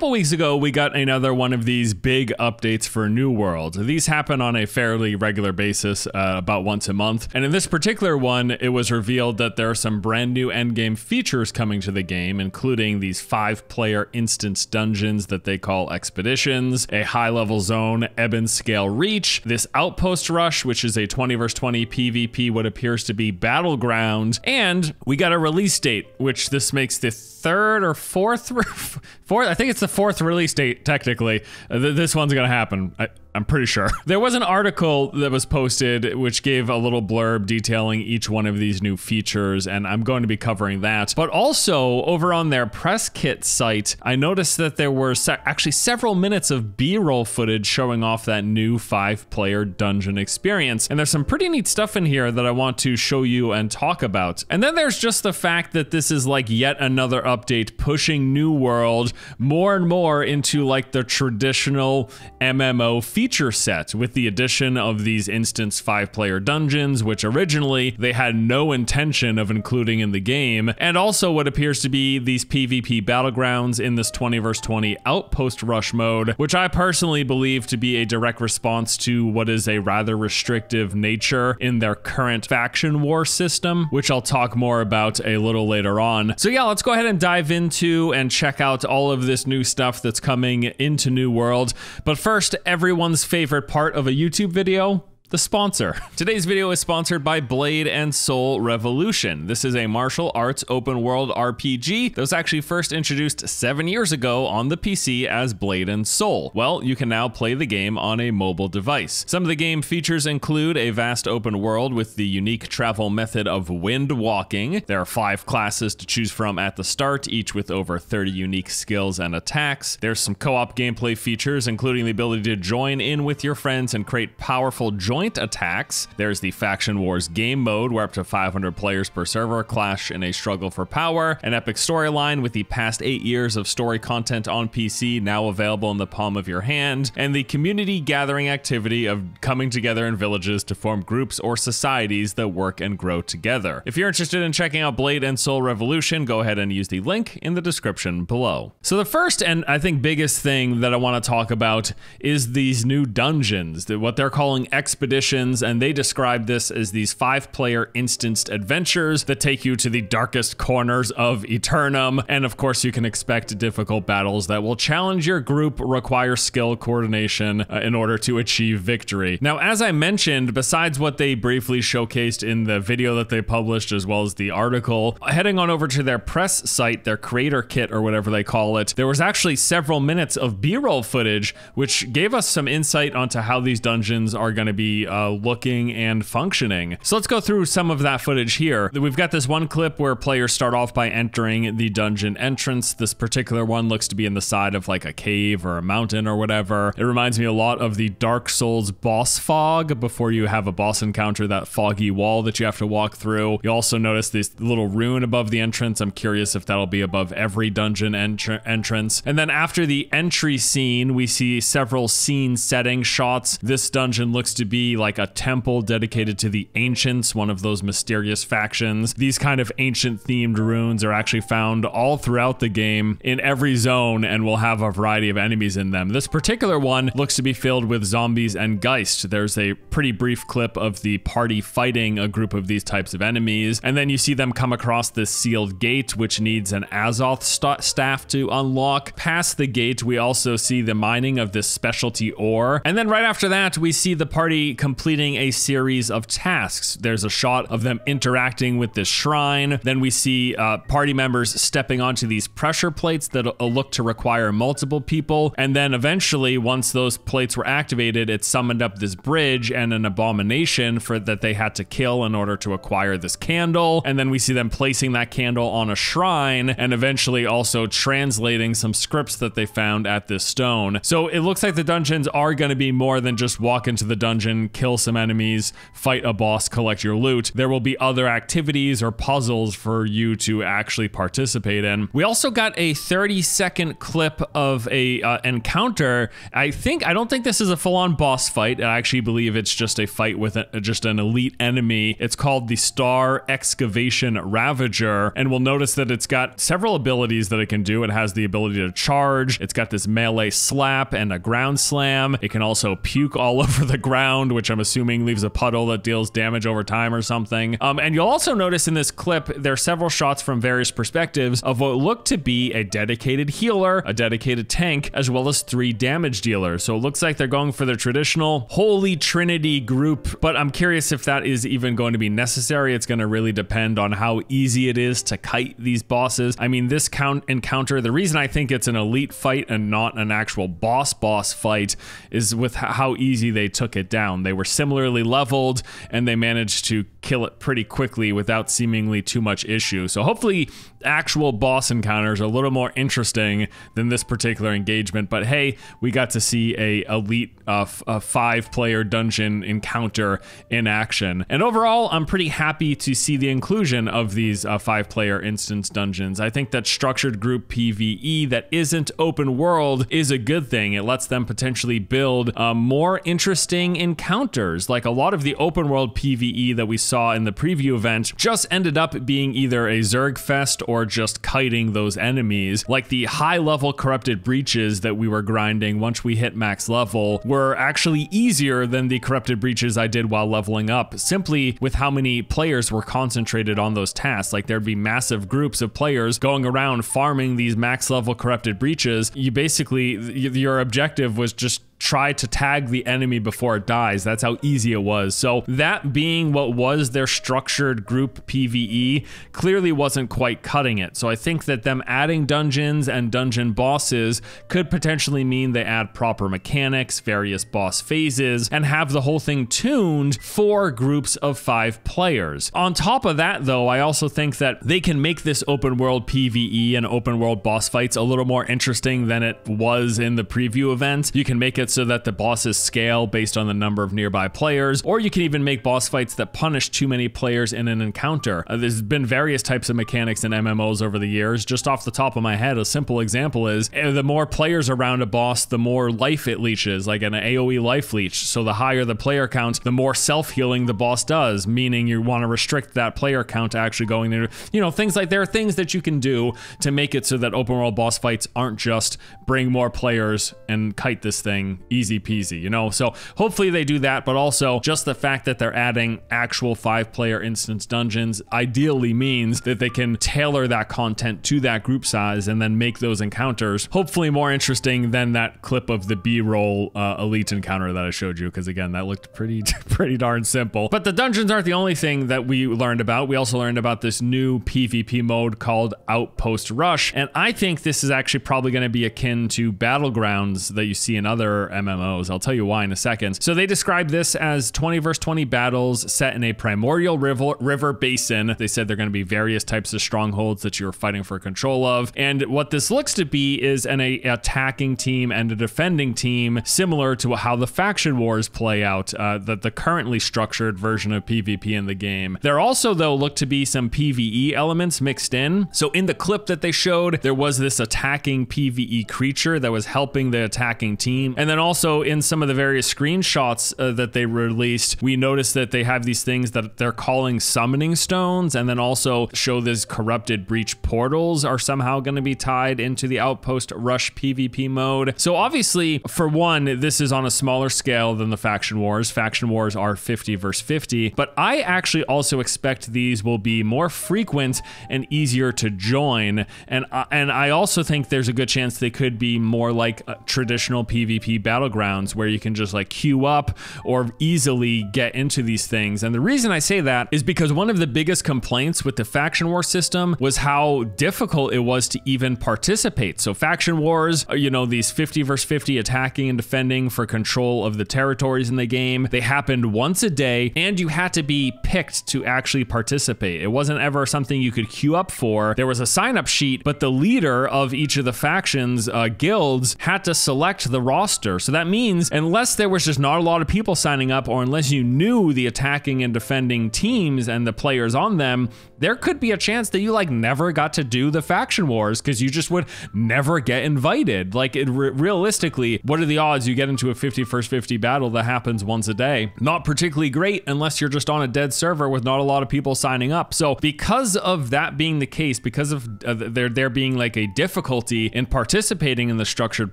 couple weeks ago, we got another one of these big updates for New World. These happen on a fairly regular basis, uh, about once a month. And in this particular one, it was revealed that there are some brand new endgame features coming to the game, including these five player instance dungeons that they call expeditions, a high level zone, Ebonscale Reach, this outpost rush, which is a 20 versus 20 PvP, what appears to be battleground, and we got a release date, which this makes the third or fourth, fourth. I think it's the fourth release date technically. Uh, this one's gonna happen. I, I'm pretty sure. There was an article that was posted which gave a little blurb detailing each one of these new features, and I'm going to be covering that. But also, over on their press kit site, I noticed that there were se actually several minutes of B roll footage showing off that new five player dungeon experience. And there's some pretty neat stuff in here that I want to show you and talk about. And then there's just the fact that this is like yet another update pushing New World more and more into like the traditional MMO feature set with the addition of these instance five player dungeons, which originally they had no intention of including in the game, and also what appears to be these PvP battlegrounds in this 20 vs 20 outpost rush mode, which I personally believe to be a direct response to what is a rather restrictive nature in their current faction war system, which I'll talk more about a little later on. So yeah, let's go ahead and dive into and check out all of this new stuff that's coming into New World. But first, everyone favorite part of a YouTube video the sponsor. Today's video is sponsored by Blade and Soul Revolution. This is a martial arts open world RPG that was actually first introduced seven years ago on the PC as Blade and Soul. Well, you can now play the game on a mobile device. Some of the game features include a vast open world with the unique travel method of wind walking. There are five classes to choose from at the start, each with over 30 unique skills and attacks. There's some co-op gameplay features, including the ability to join in with your friends and create powerful joint joint attacks. There's the Faction Wars game mode, where up to 500 players per server clash in a struggle for power. An epic storyline with the past eight years of story content on PC now available in the palm of your hand. And the community gathering activity of coming together in villages to form groups or societies that work and grow together. If you're interested in checking out Blade and Soul Revolution, go ahead and use the link in the description below. So the first and I think biggest thing that I want to talk about is these new dungeons, what they're calling expeditions expeditions, and they describe this as these five player instanced adventures that take you to the darkest corners of Aeternum. And of course, you can expect difficult battles that will challenge your group, require skill coordination uh, in order to achieve victory. Now, as I mentioned, besides what they briefly showcased in the video that they published, as well as the article, heading on over to their press site, their creator kit or whatever they call it, there was actually several minutes of B roll footage, which gave us some insight onto how these dungeons are going to be uh, looking and functioning. So let's go through some of that footage here. We've got this one clip where players start off by entering the dungeon entrance. This particular one looks to be in the side of like a cave or a mountain or whatever. It reminds me a lot of the Dark Souls boss fog before you have a boss encounter, that foggy wall that you have to walk through. You also notice this little rune above the entrance. I'm curious if that'll be above every dungeon entr entrance. And then after the entry scene, we see several scene setting shots. This dungeon looks to be like a temple dedicated to the ancients, one of those mysterious factions. These kind of ancient themed runes are actually found all throughout the game in every zone and will have a variety of enemies in them. This particular one looks to be filled with zombies and Geist. There's a pretty brief clip of the party fighting a group of these types of enemies, and then you see them come across this sealed gate, which needs an Azoth st staff to unlock. Past the gate, we also see the mining of this specialty ore, and then right after that, we see the party completing a series of tasks. There's a shot of them interacting with this shrine. Then we see uh, party members stepping onto these pressure plates that look to require multiple people. And then eventually, once those plates were activated, it summoned up this bridge and an abomination for that they had to kill in order to acquire this candle. And then we see them placing that candle on a shrine and eventually also translating some scripts that they found at this stone. So it looks like the dungeons are going to be more than just walk into the dungeon kill some enemies, fight a boss, collect your loot. There will be other activities or puzzles for you to actually participate in. We also got a 30 second clip of a uh, encounter. I think I don't think this is a full-on boss fight. I actually believe it's just a fight with a, just an elite enemy. It's called the Star Excavation Ravager, and we'll notice that it's got several abilities that it can do. It has the ability to charge. It's got this melee slap and a ground slam. It can also puke all over the ground, which I'm assuming leaves a puddle that deals damage over time or something. Um, and you'll also notice in this clip there are several shots from various perspectives of what looked to be a dedicated healer, a dedicated tank, as well as three damage dealers. So it looks like they're going for their traditional Holy Trinity group, but I'm curious if that is even going to be necessary. It's going to really depend on how easy it is to kite these bosses. I mean, this count encounter, the reason I think it's an elite fight and not an actual boss boss fight is with how easy they took it down. They were similarly leveled and they managed to kill it pretty quickly without seemingly too much issue. So hopefully actual boss encounters are a little more interesting than this particular engagement. But hey, we got to see a elite uh, a five player dungeon encounter in action. And overall, I'm pretty happy to see the inclusion of these uh, five player instance dungeons. I think that structured group PvE that isn't open world is a good thing. It lets them potentially build uh, more interesting encounters. Like a lot of the open world PvE that we saw in the preview event just ended up being either a Zerg fest or just kiting those enemies. Like the high level corrupted breaches that we were grinding once we hit max level were actually easier than the corrupted breaches I did while leveling up, simply with how many players were concentrated on those tasks. Like there'd be massive groups of players going around farming these max level corrupted breaches. You basically, your objective was just try to tag the enemy before it dies. That's how easy it was. So that being what was their structured group PvE clearly wasn't quite cutting it. So I think that them adding dungeons and dungeon bosses could potentially mean they add proper mechanics, various boss phases, and have the whole thing tuned for groups of five players. On top of that though, I also think that they can make this open world PvE and open world boss fights a little more interesting than it was in the preview event. You can make it so that the bosses scale based on the number of nearby players, or you can even make boss fights that punish too many players in an encounter. Uh, there's been various types of mechanics in MMOs over the years. Just off the top of my head, a simple example is uh, the more players around a boss, the more life it leeches, like an AoE life leech. So the higher the player count, the more self-healing the boss does, meaning you want to restrict that player count to actually going there. You know, things like there are things that you can do to make it so that open world boss fights aren't just bring more players and kite this thing easy peasy, you know? So hopefully they do that, but also just the fact that they're adding actual five player instance dungeons ideally means that they can tailor that content to that group size and then make those encounters hopefully more interesting than that clip of the B-roll uh, elite encounter that I showed you. Cause again, that looked pretty, pretty darn simple. But the dungeons aren't the only thing that we learned about. We also learned about this new PvP mode called Outpost Rush. And I think this is actually probably going to be akin to Battlegrounds that you see in other MMOs. I'll tell you why in a second. So they describe this as 20 versus 20 battles set in a primordial river, river basin. They said they're going to be various types of strongholds that you're fighting for control of. And what this looks to be is an a, attacking team and a defending team, similar to how the faction wars play out, uh, that the currently structured version of PvP in the game. There also, though, look to be some PvE elements mixed in. So in the clip that they showed, there was this attacking PvE creature that was helping the attacking team. And then also in some of the various screenshots uh, that they released, we noticed that they have these things that they're calling summoning stones, and then also show these corrupted breach portals are somehow going to be tied into the outpost rush PvP mode. So obviously, for one, this is on a smaller scale than the faction wars. Faction wars are 50 versus 50, but I actually also expect these will be more frequent and easier to join. And uh, and I also think there's a good chance they could be more like traditional PvP battlegrounds where you can just like queue up or easily get into these things. And the reason I say that is because one of the biggest complaints with the faction war system was how difficult it was to even participate. So faction wars, uh, you know, these 50 versus 50 attacking and defending for control of the territories in the game, they happened once a day and you had to be picked to actually participate. It wasn't ever something you could queue up for. There was a sign up sheet, but the leader of each of the factions uh, guilds had to select the roster So that means unless there was just not a lot of people signing up, or unless you knew the attacking and defending teams and the players on them, there could be a chance that you like never got to do the faction wars because you just would never get invited. Like it, re- realistically, what are the odds you get into a 50 first 50 battle that happens once a day? Not particularly great unless you're just on a dead server with not a lot of people signing up. So because of that being the case, because of uh, there there being like a difficulty in participating in the structured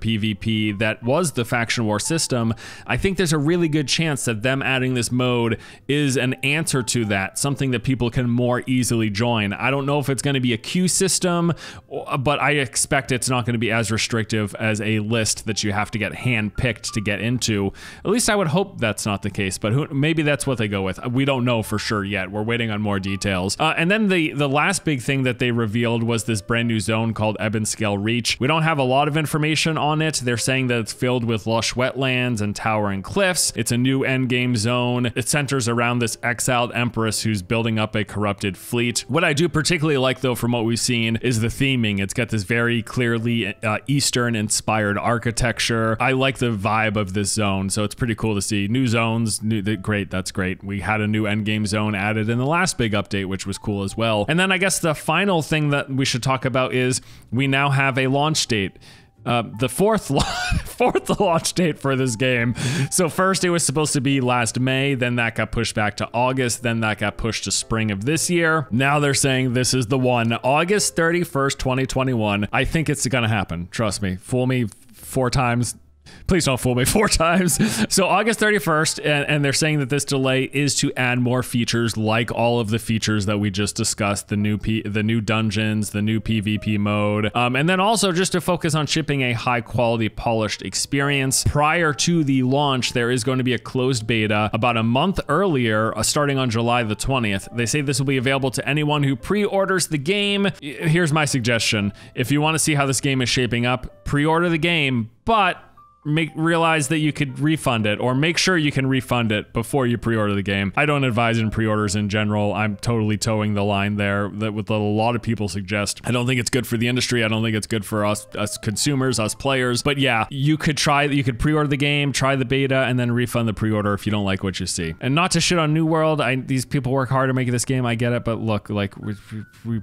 PvP that was the faction war system, I think there's a really good chance that them adding this mode is an answer to that, something that people can more easily join. I don't know if it's going to be a queue system, but I expect it's not going to be as restrictive as a list that you have to get hand picked to get into. At least I would hope that's not the case, but who, maybe that's what they go with. We don't know for sure yet. We're waiting on more details. Uh, and then the the last big thing that they revealed was this brand new zone called Ebonscale Reach. We don't have a lot of information on it. They're saying that it's filled with lush wetlands and towering cliffs. It's a new endgame zone. It centers around this exiled empress who's building up a corrupted fleet what I do particularly like, though, from what we've seen, is the theming. It's got this very clearly uh, Eastern inspired architecture. I like the vibe of this zone, so it's pretty cool to see. New zones, new, great, that's great. We had a new endgame zone added in the last big update, which was cool as well. And then I guess the final thing that we should talk about is we now have a launch date. Uh, the fourth fourth launch date for this game. So first it was supposed to be last May, then that got pushed back to August, then that got pushed to spring of this year. Now they're saying this is the one, August 31st, 2021. I think it's gonna happen. Trust me. Fool me four times, Please don't fool me four times. So August 31st, and, and, they're saying that this delay is to add more features, like all of the features that we just discussed: the new P, the new dungeons, the new PvP mode, um, and then also just to focus on shipping a high quality, polished experience. Prior to the launch, there is going to be a closed beta about a month earlier, uh, starting on July the 20th. They say this will be available to anyone who pre-orders the game. Here's my suggestion: if you want to see how this game is shaping up, pre-order the game, but make realize that you could refund it or make sure you can refund it before you pre-order the game. I don't advise in pre-orders in general. I'm totally toeing the line there that with a lot of people suggest. I don't think it's good for the industry. I don't think it's good for us us consumers, us players. But yeah, you could try you could pre-order the game, try the beta and then refund the pre-order if you don't like what you see. And not to shit on New World, I these people work hard to make this game. I get it, but look, like we, we, we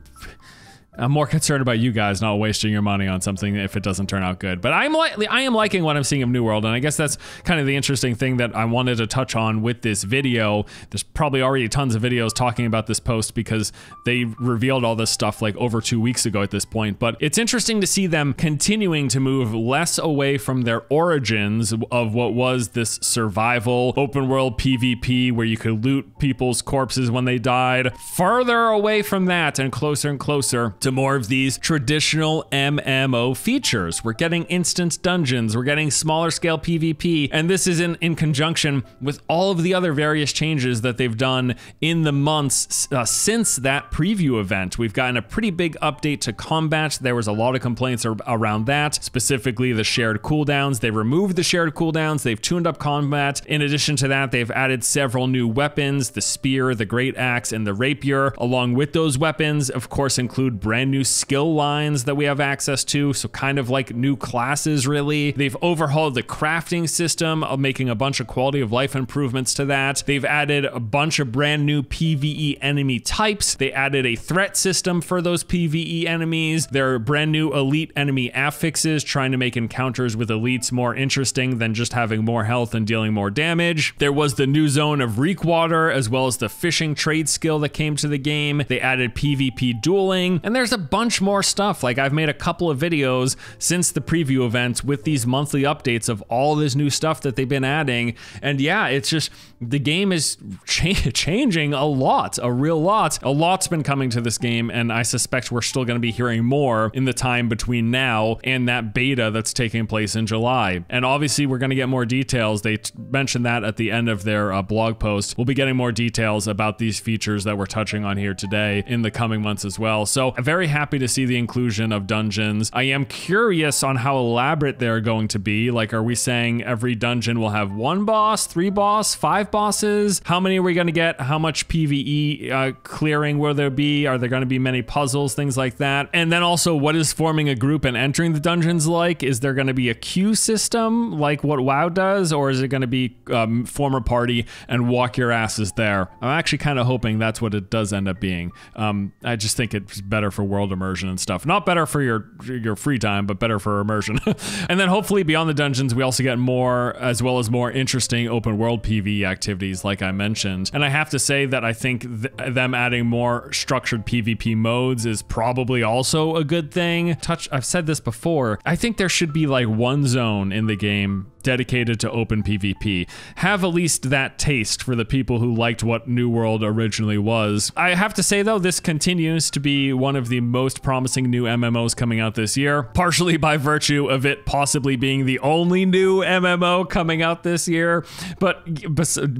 I'm more concerned about you guys not wasting your money on something if it doesn't turn out good. But I'm li- I am liking what I'm seeing of New World, and I guess that's kind of the interesting thing that I wanted to touch on with this video. There's probably already tons of videos talking about this post because they revealed all this stuff like over two weeks ago at this point. But it's interesting to see them continuing to move less away from their origins of what was this survival open world PvP where you could loot people's corpses when they died, farther away from that and closer and closer to more of these traditional MMO features. We're getting instance dungeons, we're getting smaller scale PvP, and this is in, in conjunction with all of the other various changes that they've done in the months uh, since that preview event. We've gotten a pretty big update to combat. There was a lot of complaints ar- around that, specifically the shared cooldowns. They removed the shared cooldowns, they've tuned up combat. In addition to that, they've added several new weapons the spear, the great axe, and the rapier. Along with those weapons, of course, include brand new skill lines that we have access to. So, kind of like new classes, really. They've overhauled the crafting system, uh, making a bunch of quality of life improvements to that. They've added a bunch of brand new PvE enemy types. They added a threat system for those PvE enemies. There are brand new elite enemy affixes, trying to make encounters with elites more interesting than just having more health and dealing more damage. There was the new zone of Reekwater, as well as the fishing trade skill that came to the game. They added PvP dueling, and there's there's a bunch more stuff. Like I've made a couple of videos since the preview events with these monthly updates of all this new stuff that they've been adding. And yeah, it's just the game is cha- changing a lot, a real lot. A lot's been coming to this game, and I suspect we're still going to be hearing more in the time between now and that beta that's taking place in July. And obviously, we're going to get more details. They mentioned that at the end of their uh, blog post. We'll be getting more details about these features that we're touching on here today in the coming months as well. So, very very happy to see the inclusion of dungeons. I am curious on how elaborate they're going to be. Like, are we saying every dungeon will have one boss, three boss, five bosses? How many are we going to get? How much PvE uh, clearing will there be? Are there going to be many puzzles, things like that? And then also, what is forming a group and entering the dungeons like? Is there going to be a queue system like what WoW does, or is it going to be um, form a party and walk your asses there? I'm actually kind of hoping that's what it does end up being. Um, I just think it's better for world immersion and stuff. Not better for your your free time, but better for immersion. and then hopefully beyond the dungeons, we also get more as well as more interesting open world PvE activities, like I mentioned. And I have to say that I think th them adding more structured PvP modes is probably also a good thing. Touch, I've said this before. I think there should be like one zone in the game dedicated to open PvP. Have at least that taste for the people who liked what New World originally was. I have to say though, this continues to be one of the most promising new MMOs coming out this year, partially by virtue of it possibly being the only new MMO coming out this year. But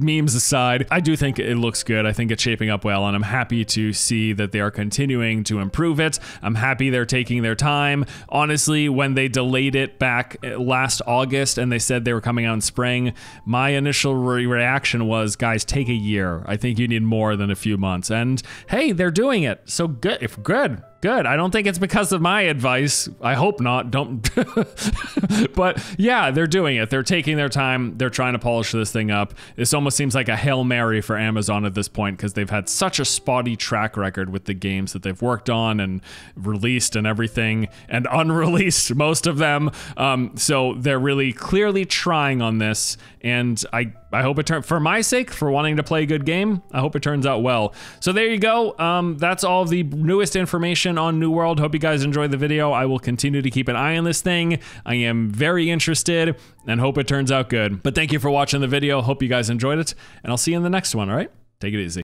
memes aside, I do think it looks good. I think it's shaping up well, and I'm happy to see that they are continuing to improve it. I'm happy they're taking their time. Honestly, when they delayed it back eh, last August and they said said they were coming out in spring, my initial re reaction was, guys, take a year. I think you need more than a few months. And hey, they're doing it. So good. If good, good. I don't think it's because of my advice. I hope not. Don't. but yeah, they're doing it. They're taking their time. They're trying to polish this thing up. This almost seems like a Hail Mary for Amazon at this point because they've had such a spotty track record with the games that they've worked on and released and everything and unreleased, most of them. Um, so they're really clearly trying on this. And I I hope it turns for my sake, for wanting to play a good game. I hope it turns out well. So there you go. Um, that's all the newest information on New World. Hope you guys enjoyed the video. I will continue to keep an eye on this thing. I am very interested and hope it turns out good. But thank you for watching the video. Hope you guys enjoyed it, and I'll see you in the next one. All right, take it easy.